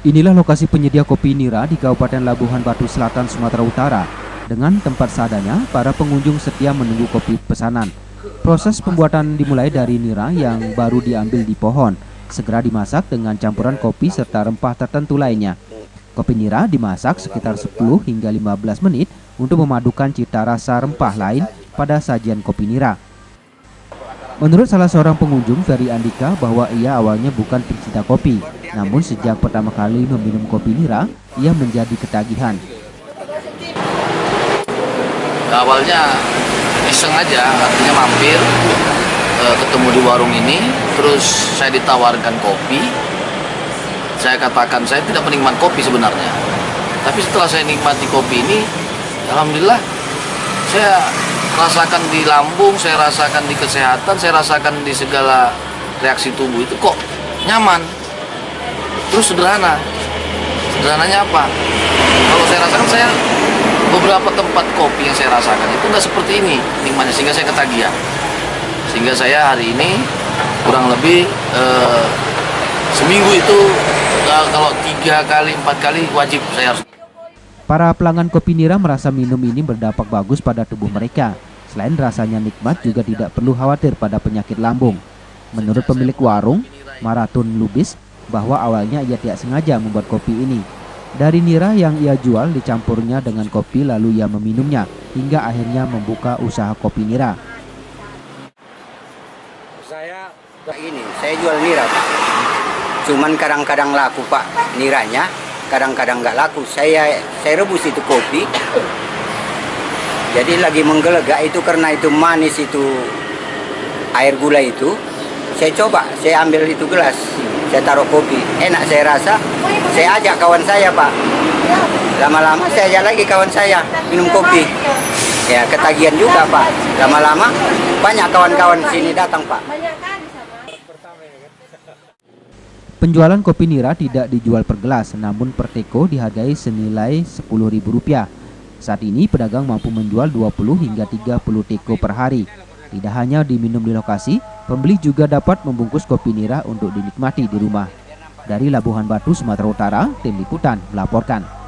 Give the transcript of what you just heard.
Inilah lokasi penyedia kopi Nira di Kabupaten Labuhan Batu Selatan, Sumatera Utara. Dengan tempat seadanya, para pengunjung setia menunggu kopi pesanan. Proses pembuatan dimulai dari nira yang baru diambil di pohon, segera dimasak dengan campuran kopi serta rempah tertentu lainnya. Kopi nira dimasak sekitar 10 hingga 15 menit untuk memadukan cita rasa rempah lain pada sajian kopi nira. Menurut salah seorang pengunjung, Ferry Andika, bahwa ia awalnya bukan pencinta kopi, namun sejak pertama kali meminum kopi nira, ia menjadi ketagihan. Awalnya iseng aja, artinya mampir, eh, ketemu di warung ini, terus saya ditawarkan kopi. Saya katakan saya tidak penikmat kopi sebenarnya, tapi setelah saya nikmati kopi ini, alhamdulillah saya rasakan di lambung, saya rasakan di kesehatan, saya rasakan di segala reaksi tubuh itu kok nyaman. Terus sederhana. Sederhananya apa? Kalau saya rasakan saya beberapa tempat kopi yang saya rasakan itu nggak seperti ini nikmatnya sehingga saya ketagihan. Sehingga saya hari ini kurang lebih eh, seminggu itu eh, kalau tiga kali empat kali wajib saya harus Para pelanggan kopi nira merasa minum ini berdampak bagus pada tubuh mereka. Selain rasanya nikmat juga tidak perlu khawatir pada penyakit lambung. Menurut pemilik warung, Maratun Lubis, bahwa awalnya ia tidak sengaja membuat kopi ini. Dari nira yang ia jual dicampurnya dengan kopi lalu ia meminumnya hingga akhirnya membuka usaha kopi nira. Saya ini, saya jual nira Pak. Cuman kadang-kadang laku Pak niranya, kadang-kadang nggak laku. Saya saya rebus itu kopi, jadi lagi menggelegak itu karena itu manis itu air gula itu. Saya coba, saya ambil itu gelas, saya taruh kopi. Enak saya rasa, saya ajak kawan saya Pak. Lama-lama saya ajak lagi kawan saya minum kopi. Ya ketagihan juga Pak. Lama-lama banyak kawan-kawan sini datang Pak. Penjualan kopi nira tidak dijual per gelas, namun per teko dihargai senilai Rp10.000. Saat ini pedagang mampu menjual 20 hingga 30 teko per hari. Tidak hanya diminum di lokasi, pembeli juga dapat membungkus kopi nira untuk dinikmati di rumah. Dari Labuhan Batu, Sumatera Utara, Tim Liputan melaporkan.